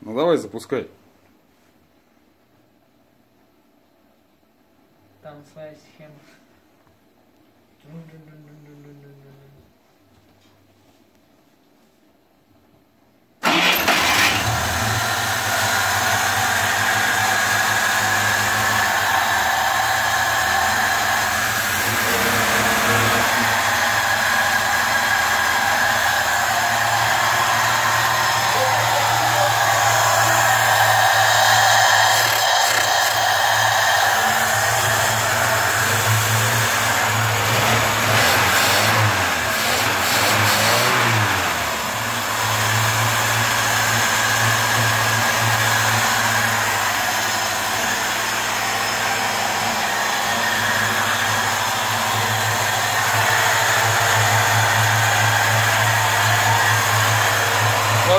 Ну давай, запускай. Там своя схема.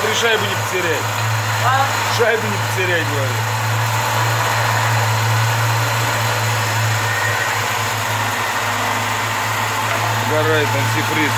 Смотри, шайбу не потеряй. А? Шайбу не потеряй, говорю. Горает антифриз.